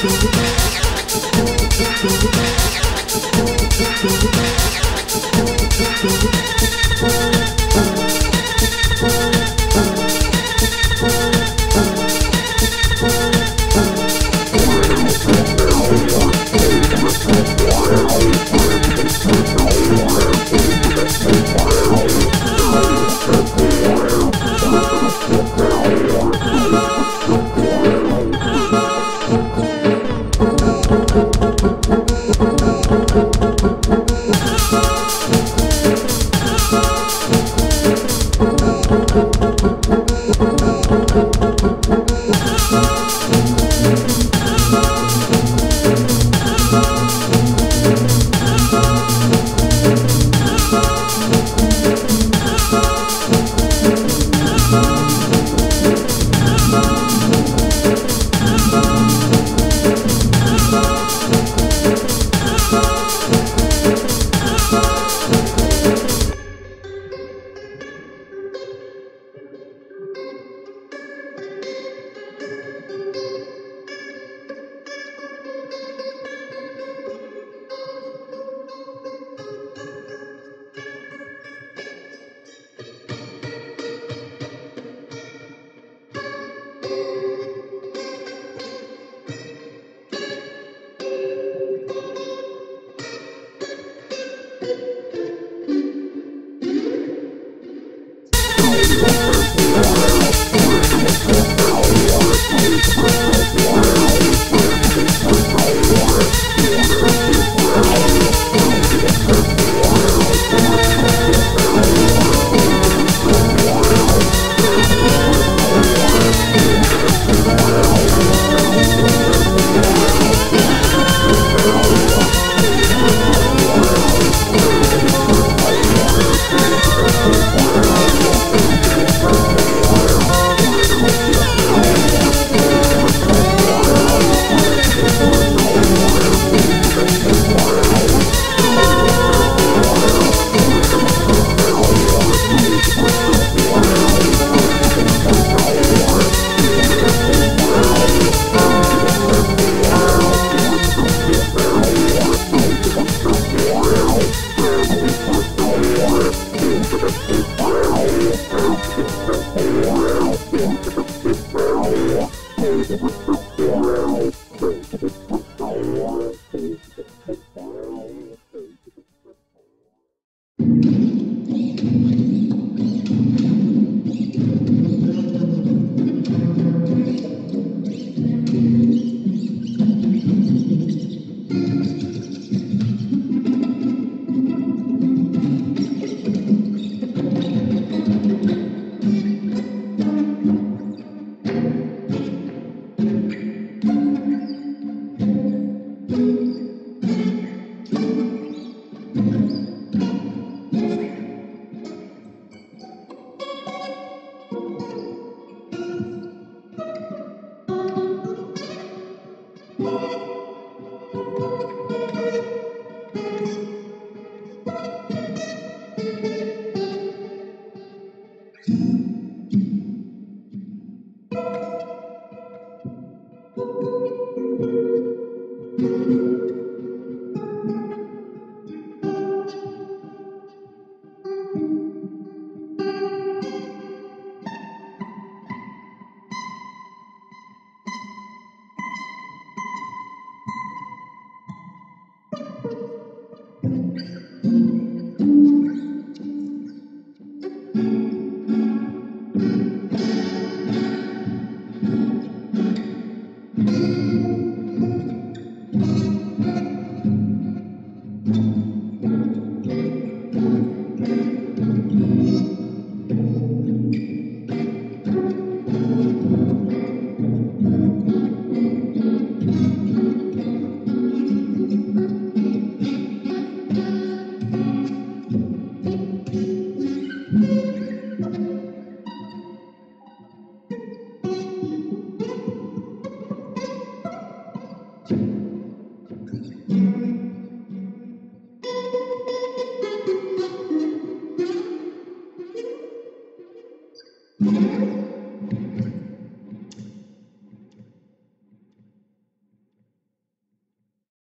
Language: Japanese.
う Outcast. Música